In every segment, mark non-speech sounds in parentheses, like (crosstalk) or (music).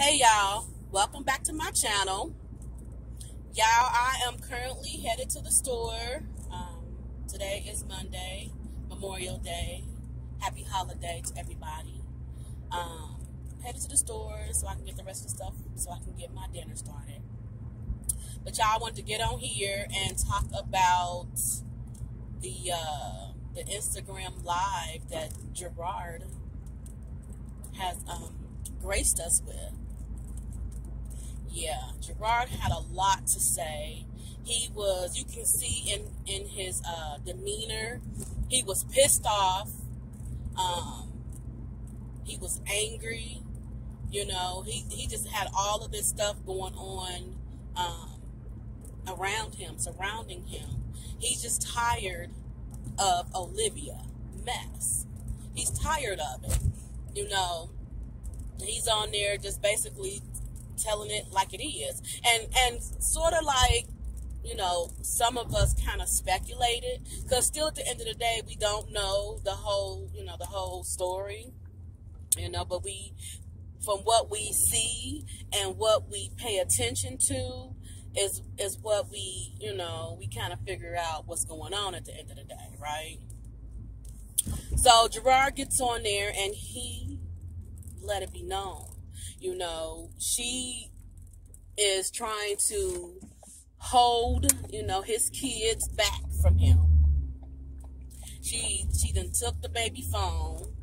Hey y'all, welcome back to my channel. Y'all, I am currently headed to the store. Um, today is Monday, Memorial Day. Happy holiday to everybody. Um, headed to the store so I can get the rest of the stuff so I can get my dinner started. But y'all I wanted to get on here and talk about the uh, the Instagram live that Jerrod has um, graced us with. Yeah, Jerrod had a lot to say. He was, you can see in in his uh, demeanor, he was pissed off. Um, he was angry. You know, he he just had all of this stuff going on um, around him, surrounding him. He's just tired of Olivia mess. He's tired of it. You know, he's on there just basically telling it like it is. And and sort of like, you know, some of us kind of speculated cuz still at the end of the day we don't know the whole, you know, the whole story. You know, but we from what we see and what we pay attention to is is what we, you know, we kind of figure out what's going on at the end of the day, right? So Jerrod gets on there and he let it be known you know, she is trying to hold, you know, his kids back from him. She she then took the baby phone,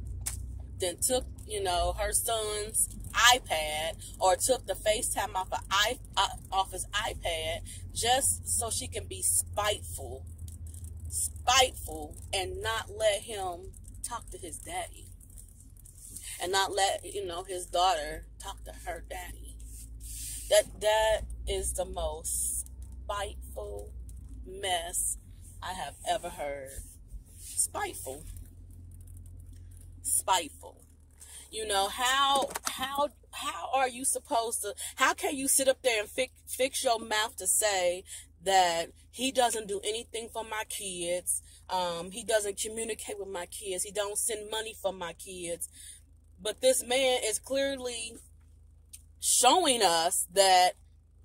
then took, you know, her son's iPad or took the FaceTime off of I, uh, off his iPad just so she can be spiteful, spiteful and not let him talk to his daddy and not let you know his daughter talk to her daddy. That that is the most spiteful mess I have ever heard. Spiteful. Spiteful. You know how how how are you supposed to how can you sit up there and fix fix your mouth to say that he doesn't do anything for my kids um, he doesn't communicate with my kids he don't send money for my kids but this man is clearly showing us that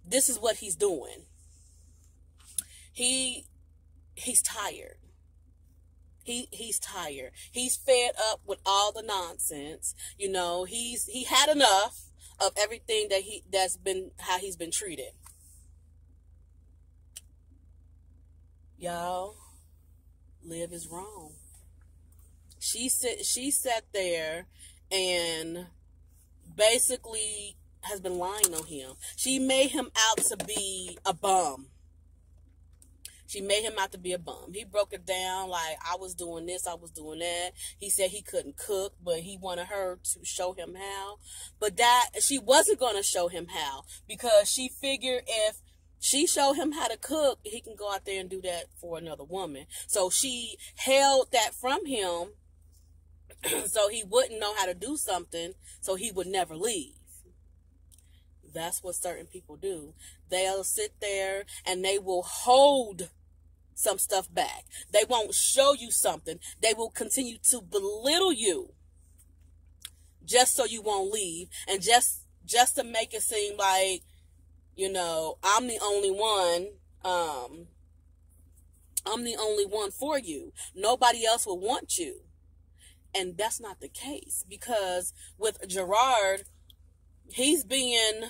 this is what he's doing. He he's tired. He he's tired. He's fed up with all the nonsense. You know, he's he had enough of everything that he that's been how he's been treated. Y'all, Liv is wrong. She said she sat there and basically has been lying on him. She made him out to be a bum. She made him out to be a bum. He broke it down like I was doing this, I was doing that. He said he couldn't cook, but he wanted her to show him how. But that she wasn't going to show him how because she figured if she showed him how to cook, he can go out there and do that for another woman. So she held that from him (clears throat) so he wouldn't know how to do something, so he would never leave. That's what certain people do. They'll sit there and they will hold some stuff back. They won't show you something. They will continue to belittle you just so you won't leave and just just to make it seem like you know, I'm the only one um I'm the only one for you. Nobody else will want you. And that's not the case because with Jerrod, he's being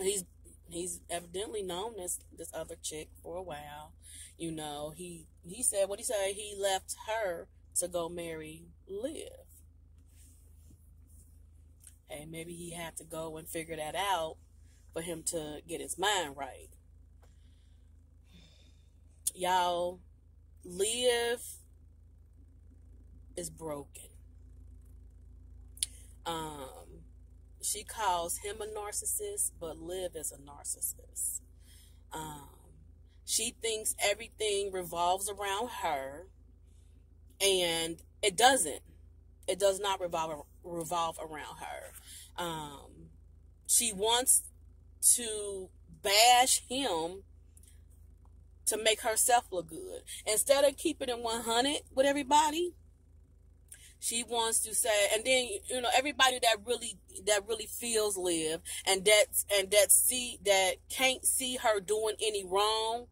he's he's evidently known this this other chick for a while. You know, he he said what he said, he left her to go marry Liv. Hey, maybe he had to go and figure that out for him to get his mind right. Y'all, Liv is broken. Um, she calls him a narcissist, but Liv is a narcissist. Um, she thinks everything revolves around her, and it doesn't. It does not revolve revolve around her. Um, she wants to bash him to make herself look good instead of keeping it 100 with everybody She wants to say, and then you know everybody that really that really feels Liv and that and that see that can't see her doing any wrong,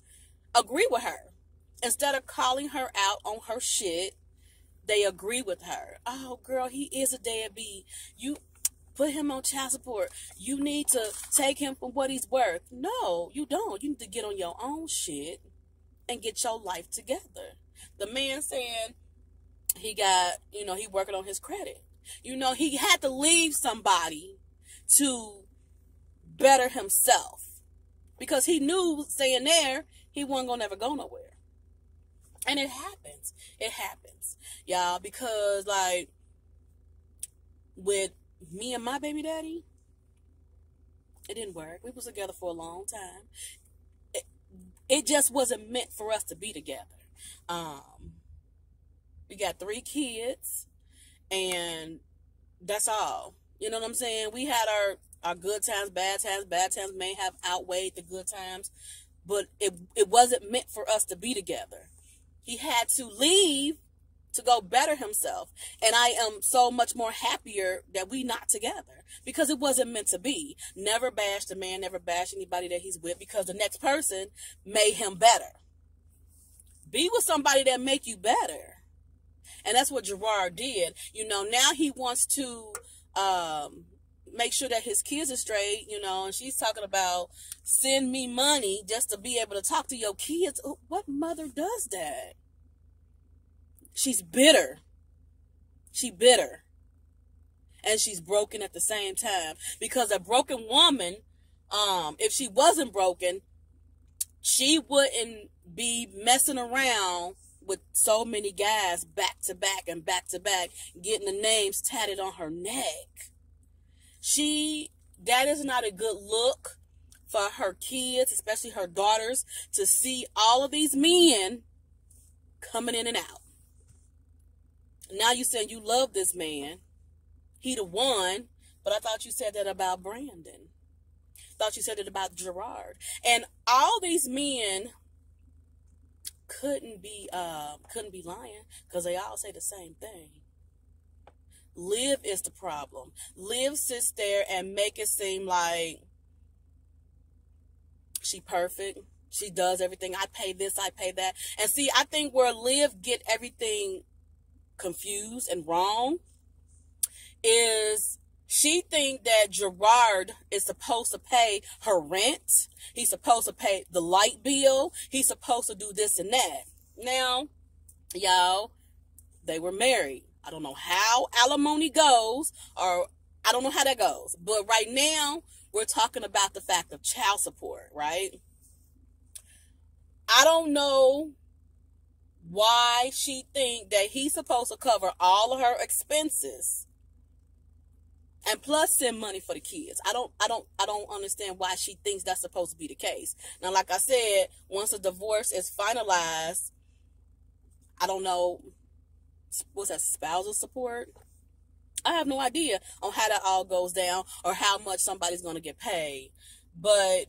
agree with her instead of calling her out on her shit. They agree with her. Oh, girl, he is a deadbeat. You put him on child support. You need to take him for what he's worth. No, you don't. You need to get on your own shit and get your life together. The man saying he got, you know, he working on his credit. You know, he had to leave somebody to better himself because he knew staying there, he wasn't gonna ever go nowhere. And it happens. It happens, y'all, because like with me and my baby daddy, it didn't work. We was together for a long time. It, it just wasn't meant for us to be together. Um, we got three kids, and that's all. You know what I'm saying? We had our our good times, bad times. Bad times may have outweighed the good times, but it it wasn't meant for us to be together. He had to leave to go better himself. And I am so much more happier that we not together because it wasn't meant to be. Never bash the man, never bash anybody that he's with because the next person made him better. Be with somebody that make you better. And that's what Jerrod did. You know, now he wants to um, make sure that his kids are straight, you know, and she's talking about send me money just to be able to talk to your kids. What mother does that? She's bitter. She bitter. And she's broken at the same time. Because a broken woman, um, if she wasn't broken, she wouldn't be messing around with so many guys back to back and back to back, getting the names tatted on her neck. She, that is not a good look for her kids, especially her daughters, to see all of these men coming in and out. Now you saying you love this man. He the one, but I thought you said that about Brandon. Thought you said it about Jerrod. And all these men couldn't be uh couldn't be lying because they all say the same thing. Liv is the problem. Liv sits there and make it seem like she perfect. She does everything. I pay this, I pay that. And see, I think where Liv get everything confused and wrong is she think that Jerrod is supposed to pay her rent. He's supposed to pay the light bill. He's supposed to do this and that. Now, y'all, they were married. I don't know how alimony goes or I don't know how that goes. But right now, we're talking about the fact of child support, right? I don't know why she think that he's supposed to cover all of her expenses and plus send money for the kids. I don't I don't I don't understand why she thinks that's supposed to be the case. Now like I said, once a divorce is finalized, I don't know what's that spousal support? I have no idea on how that all goes down or how much somebody's going to get paid. But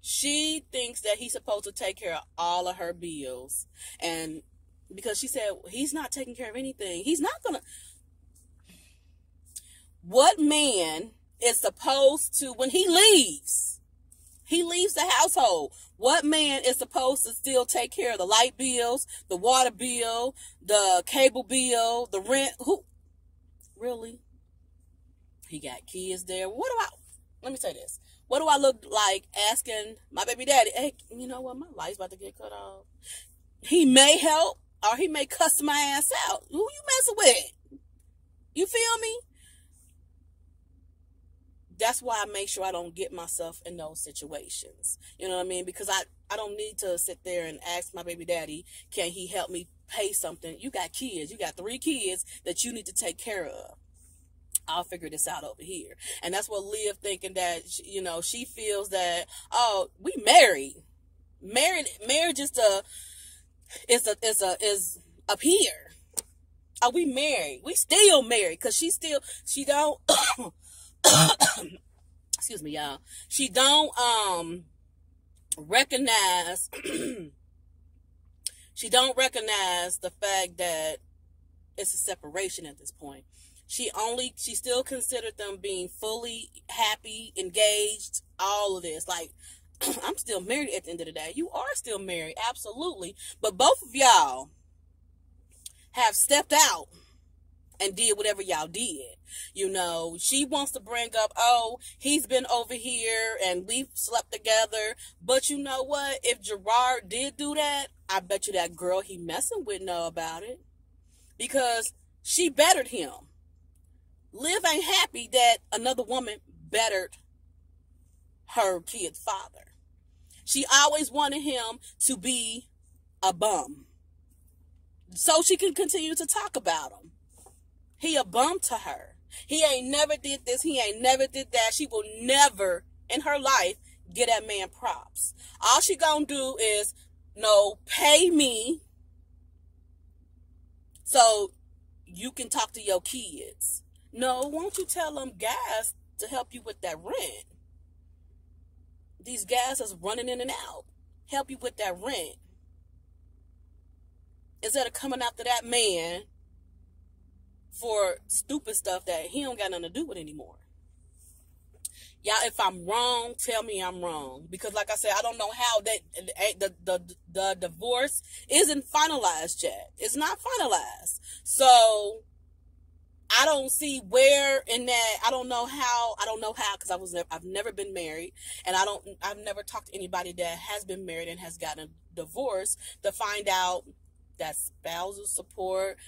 she thinks that he's supposed to take care of all of her bills. And because she said he's not taking care of anything, he's not going to. What man is supposed to, when he leaves, he leaves the household. What man is supposed to still take care of the light bills, the water bill, the cable bill, the rent? Who? Really? He got kids there. What about, let me say this. What do I look like asking my baby daddy, hey, you know what, my life's about to get cut off. He may help or he may cuss my ass out. Who you messing with? You feel me? That's why I make sure I don't get myself in those situations. You know what I mean? Because I, I don't need to sit there and ask my baby daddy, can he help me pay something? You got kids. You got three kids that you need to take care of. I'll figure this out over here. And that's what Liv thinking that, you know, she feels that, oh, we married. Married, marriage is a, is a, is a, is up here. Are we married? We still married because she still, she don't, (coughs) (coughs) excuse me, y'all. She don't, um, recognize, (clears throat) she don't recognize the fact that it's a separation at this point. She only she still considered them being fully happy, engaged, all of this. Like (clears throat) I'm still married at the end of the day. You are still married, absolutely. But both of y'all have stepped out and did whatever y'all did. You know, she wants to bring up, oh, he's been over here and we've slept together. But you know what? If Jerrod did do that, I bet you that girl he messing with know about it. Because she bettered him. Liv ain't happy that another woman bettered her kid's father. She always wanted him to be a bum. So she can continue to talk about him. He a bum to her. He ain't never did this. He ain't never did that. She will never in her life get that man props. All she gonna do is no pay me so you can talk to your kids. No, won't you tell them gas to help you with that rent? These gas is running in and out. Help you with that rent. Instead of coming after that man for stupid stuff that he don't got nothing to do with anymore. Y'all, if I'm wrong, tell me I'm wrong. Because like I said, I don't know how that eh, the the the divorce isn't finalized yet. It's not finalized. So I don't see where in that. I don't know how. I don't know how because I was. Never, I've never been married, and I don't. I've never talked to anybody that has been married and has gotten a divorce to find out that spousal support,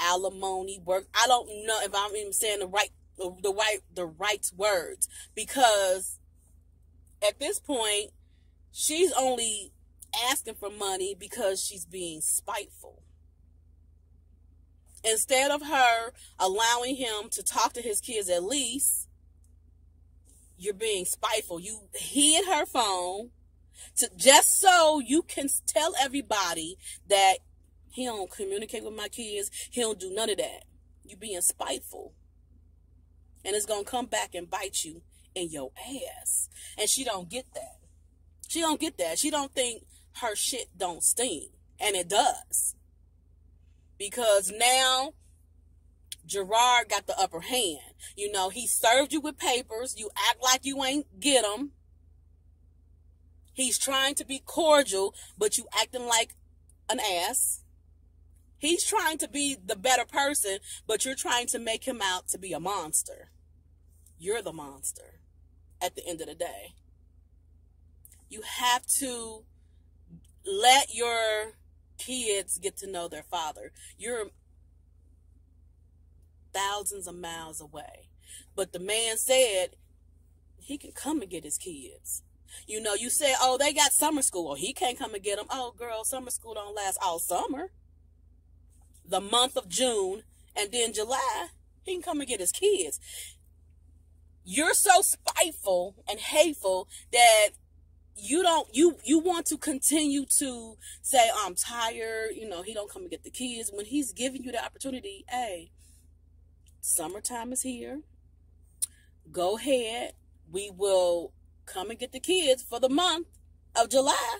alimony work. I don't know if I'm even saying the right the right the right words because at this point she's only asking for money because she's being spiteful. Instead of her allowing him to talk to his kids at least, you're being spiteful. You hid her phone to just so you can tell everybody that he don't communicate with my kids. He don't do none of that. You being spiteful. And it's gonna come back and bite you in your ass. And she don't get that. She don't get that. She don't think her shit don't sting. And it does. Because now Jerrod got the upper hand. You know, he served you with papers. You act like you ain't get them. He's trying to be cordial, but you acting like an ass. He's trying to be the better person, but you're trying to make him out to be a monster. You're the monster at the end of the day. You have to let your kids get to know their father. You're thousands of miles away. But the man said he can come and get his kids. You know, you say, oh, they got summer school. Or he can't come and get them. Oh, girl, summer school don't last all summer the month of June, and then July, he can come and get his kids. You're so spiteful and hateful that you don't you you want to continue to say I'm tired, you know, he don't come and get the kids when he's giving you the opportunity, hey, summertime is here. Go ahead. We will come and get the kids for the month of July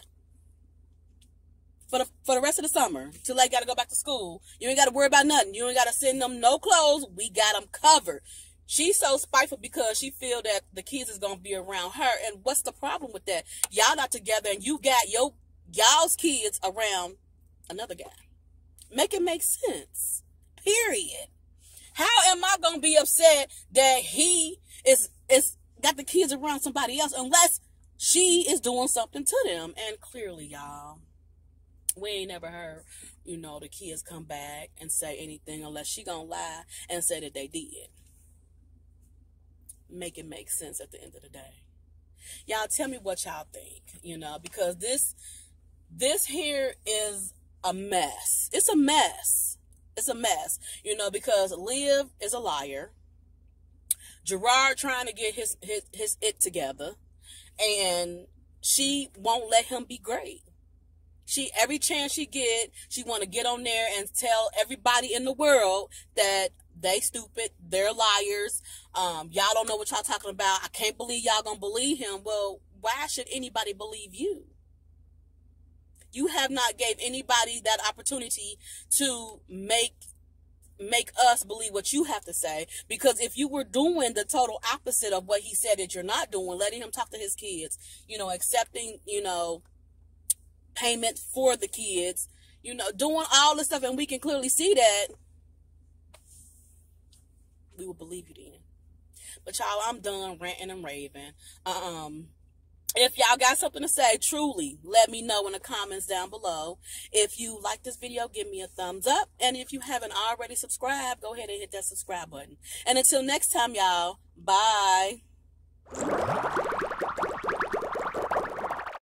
for the for the rest of the summer till they got to go back to school. You ain't got to worry about nothing. You ain't got to send them no clothes. We got them covered. She's so spiteful because she feel that the kids is gonna be around her. And what's the problem with that? Y'all not together, and you got your y'all's kids around another guy. Make it make sense. Period. How am I gonna be upset that he is is got the kids around somebody else unless she is doing something to them? And clearly, y'all we ain't never heard, you know, the kids come back and say anything unless she gonna lie and say that they did. Make it make sense at the end of the day. Y'all tell me what y'all think, you know, because this this here is a mess. It's a mess. It's a mess, you know, because Liv is a liar. Jerrod trying to get his his, his it together, and she won't let him be great. She every chance she get, she want to get on there and tell everybody in the world that they stupid, they're liars. Um, y'all don't know what y'all talking about. I can't believe y'all gonna believe him. Well, why should anybody believe you? You have not gave anybody that opportunity to make make us believe what you have to say. Because if you were doing the total opposite of what he said that you're not doing, letting him talk to his kids, you know, accepting, you know, payment for the kids, you know, doing all this stuff, and we can clearly see that, we will believe you then. But y'all, I'm done ranting and raving. Um, if y'all got something to say, truly, let me know in the comments down below. If you like this video, give me a thumbs up. And if you haven't already subscribed, go ahead and hit that subscribe button. And until next time, y'all, bye.